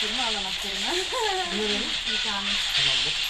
anahtarımı al anahtarımı. Tamamdır.